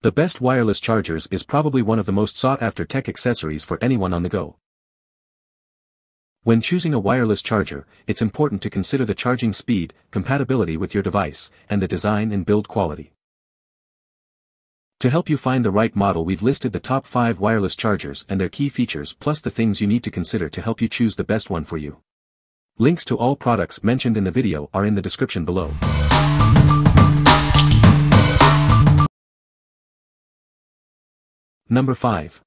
The best wireless chargers is probably one of the most sought-after tech accessories for anyone on the go. When choosing a wireless charger, it's important to consider the charging speed, compatibility with your device, and the design and build quality. To help you find the right model we've listed the top 5 wireless chargers and their key features plus the things you need to consider to help you choose the best one for you. Links to all products mentioned in the video are in the description below. Number 5.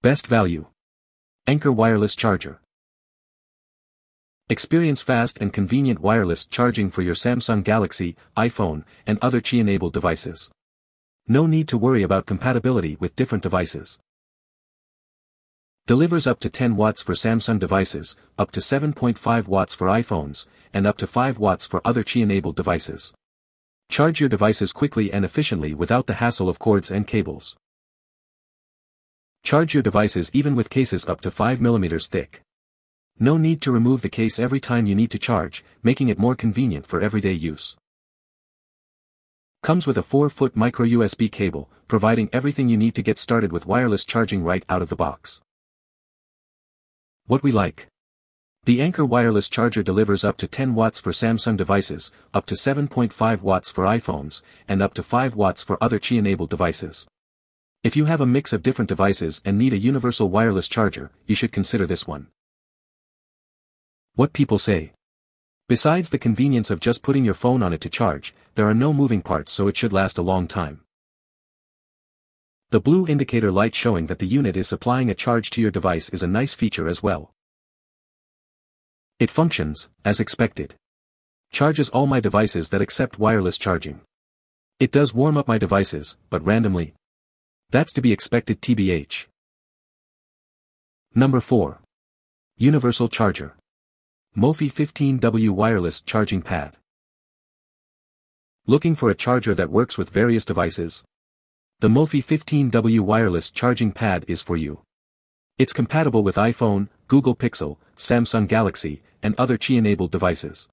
Best Value. Anker Wireless Charger. Experience fast and convenient wireless charging for your Samsung Galaxy, iPhone, and other Qi-enabled devices. No need to worry about compatibility with different devices. Delivers up to 10 watts for Samsung devices, up to 7.5 watts for iPhones, and up to 5 watts for other Qi-enabled devices. Charge your devices quickly and efficiently without the hassle of cords and cables. Charge your devices even with cases up to 5mm thick. No need to remove the case every time you need to charge, making it more convenient for everyday use. Comes with a 4-foot micro USB cable, providing everything you need to get started with wireless charging right out of the box. What we like. The Anker wireless charger delivers up to 10 watts for Samsung devices, up to 7.5 watts for iPhones, and up to 5 watts for other Qi-enabled devices. If you have a mix of different devices and need a universal wireless charger, you should consider this one. What people say. Besides the convenience of just putting your phone on it to charge, there are no moving parts so it should last a long time. The blue indicator light showing that the unit is supplying a charge to your device is a nice feature as well. It functions, as expected. Charges all my devices that accept wireless charging. It does warm up my devices, but randomly, that's to be expected TBH. Number 4. Universal Charger. Mophie 15W Wireless Charging Pad. Looking for a charger that works with various devices? The Mophie 15W Wireless Charging Pad is for you. It's compatible with iPhone, Google Pixel, Samsung Galaxy, and other Qi-enabled devices.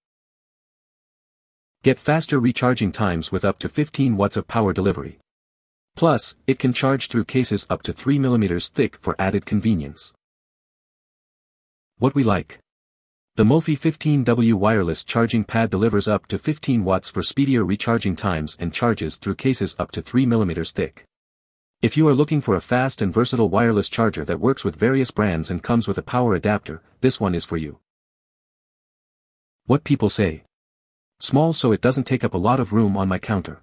Get faster recharging times with up to 15 watts of power delivery. Plus, it can charge through cases up to 3mm thick for added convenience. What we like. The Mophie 15W wireless charging pad delivers up to 15 watts for speedier recharging times and charges through cases up to 3mm thick. If you are looking for a fast and versatile wireless charger that works with various brands and comes with a power adapter, this one is for you. What people say. Small so it doesn't take up a lot of room on my counter.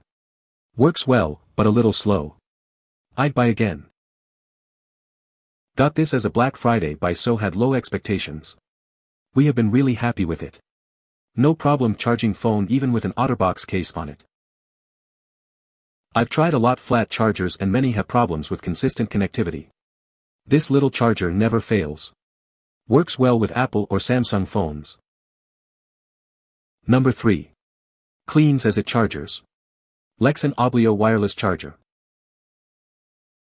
Works well, but a little slow. I'd buy again. Got this as a Black Friday buy so had low expectations. We have been really happy with it. No problem charging phone even with an OtterBox case on it. I've tried a lot flat chargers and many have problems with consistent connectivity. This little charger never fails. Works well with Apple or Samsung phones. Number 3. Cleans as it chargers. Lexan Oblio Wireless Charger.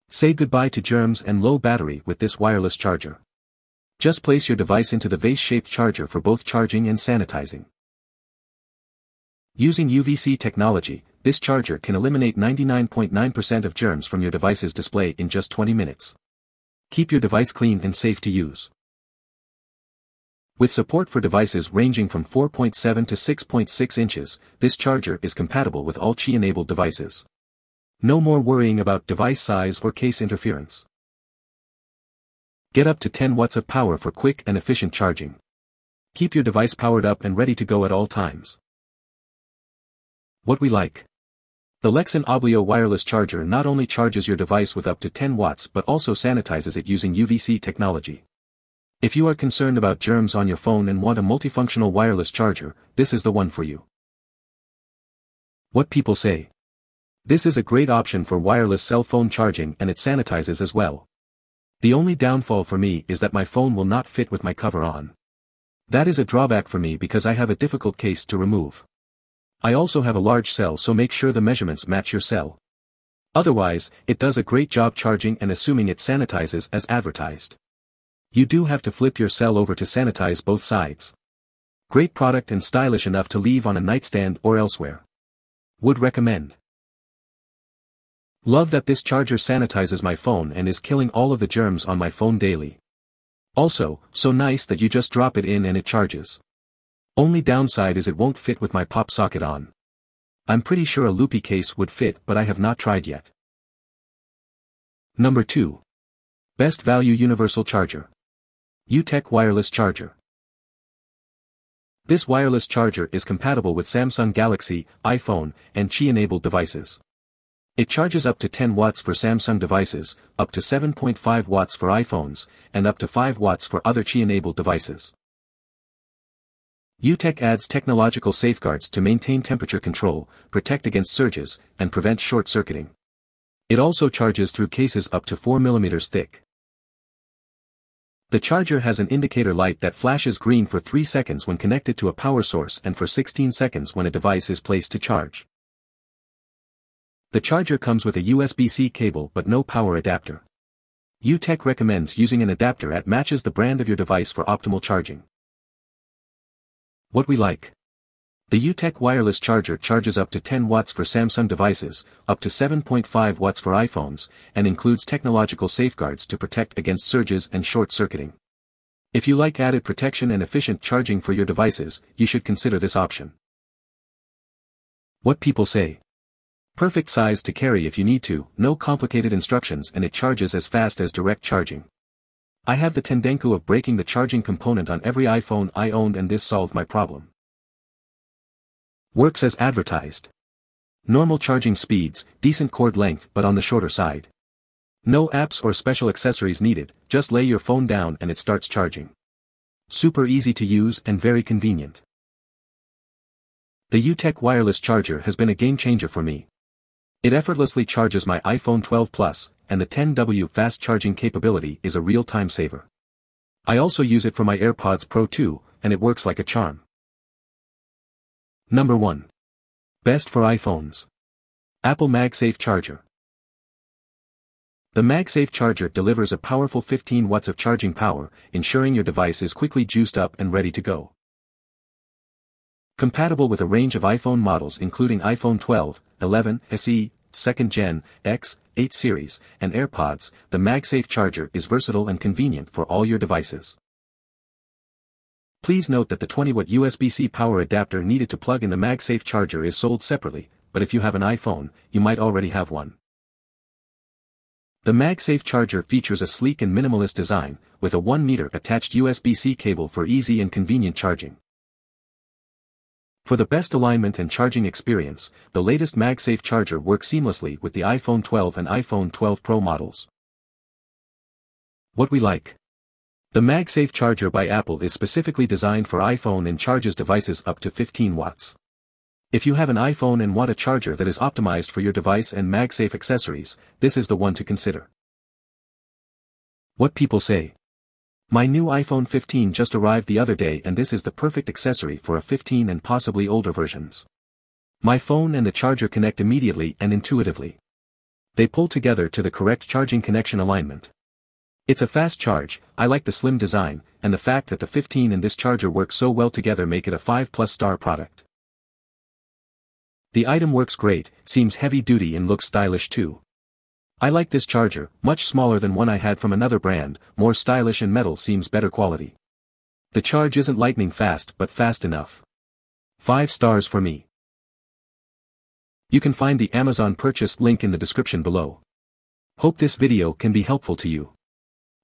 Say goodbye to germs and low battery with this wireless charger. Just place your device into the vase-shaped charger for both charging and sanitizing. Using UVC technology, this charger can eliminate 99.9% of germs from your device's display in just 20 minutes. Keep your device clean and safe to use. With support for devices ranging from 4.7 to 6.6 inches, this charger is compatible with all Qi-enabled devices. No more worrying about device size or case interference. Get up to 10 watts of power for quick and efficient charging. Keep your device powered up and ready to go at all times. What we like. The Lexon Oblio wireless charger not only charges your device with up to 10 watts but also sanitizes it using UVC technology. If you are concerned about germs on your phone and want a multifunctional wireless charger, this is the one for you. What people say. This is a great option for wireless cell phone charging and it sanitizes as well. The only downfall for me is that my phone will not fit with my cover on. That is a drawback for me because I have a difficult case to remove. I also have a large cell so make sure the measurements match your cell. Otherwise, it does a great job charging and assuming it sanitizes as advertised. You do have to flip your cell over to sanitize both sides. Great product and stylish enough to leave on a nightstand or elsewhere. Would recommend. Love that this charger sanitizes my phone and is killing all of the germs on my phone daily. Also, so nice that you just drop it in and it charges. Only downside is it won't fit with my pop socket on. I'm pretty sure a loopy case would fit but I have not tried yet. Number 2. Best Value Universal Charger. Yootech Wireless Charger. This wireless charger is compatible with Samsung Galaxy, iPhone, and Qi-enabled devices. It charges up to 10 watts for Samsung devices, up to 7.5 watts for iPhones, and up to 5 watts for other Qi-enabled devices. Yootech adds technological safeguards to maintain temperature control, protect against surges, and prevent short-circuiting. It also charges through cases up to 4 mm thick. The charger has an indicator light that flashes green for 3 seconds when connected to a power source and for 16 seconds when a device is placed to charge. The charger comes with a USB-C cable but no power adapter. Yootech recommends using an adapter that matches the brand of your device for optimal charging. What we like. The Yootech wireless charger charges up to 10 watts for Samsung devices, up to 7.5 watts for iPhones, and includes technological safeguards to protect against surges and short-circuiting. If you like added protection and efficient charging for your devices, you should consider this option. What people say. Perfect size to carry if you need to, no complicated instructions and it charges as fast as direct charging. I have the tendenku of breaking the charging component on every iPhone I owned and this solved my problem. Works as advertised. Normal charging speeds, decent cord length but on the shorter side. No apps or special accessories needed, just lay your phone down and it starts charging. Super easy to use and very convenient. The Yootech wireless charger has been a game changer for me. It effortlessly charges my iPhone 12 Plus, and the 10W fast charging capability is a real-time saver. I also use it for my AirPods Pro 2, and it works like a charm. Number 1. Best for iPhones. Apple MagSafe Charger. The MagSafe charger delivers a powerful 15 watts of charging power, ensuring your device is quickly juiced up and ready to go. Compatible with a range of iPhone models including iPhone 12, 11, SE, 2nd Gen, X, 8 series, and AirPods, the MagSafe charger is versatile and convenient for all your devices. Please note that the 20-watt USB-C power adapter needed to plug in the MagSafe charger is sold separately, but if you have an iPhone, you might already have one. The MagSafe charger features a sleek and minimalist design, with a 1-meter attached USB-C cable for easy and convenient charging. For the best alignment and charging experience, the latest MagSafe charger works seamlessly with the iPhone 12 and iPhone 12 Pro models. What we like. The MagSafe charger by Apple is specifically designed for iPhone and charges devices up to 15 watts. If you have an iPhone and want a charger that is optimized for your device and MagSafe accessories, this is the one to consider. What people say. My new iPhone 15 just arrived the other day and this is the perfect accessory for a 15 and possibly older versions. My phone and the charger connect immediately and intuitively. They pull together to the correct charging connection alignment. It's a fast charge, I like the slim design, and the fact that the 15 and this charger work so well together make it a 5 plus star product. The item works great, seems heavy duty and looks stylish too. I like this charger, much smaller than one I had from another brand, more stylish and metal seems better quality. The charge isn't lightning fast but fast enough. 5 stars for me. You can find the Amazon purchase link in the description below. Hope this video can be helpful to you.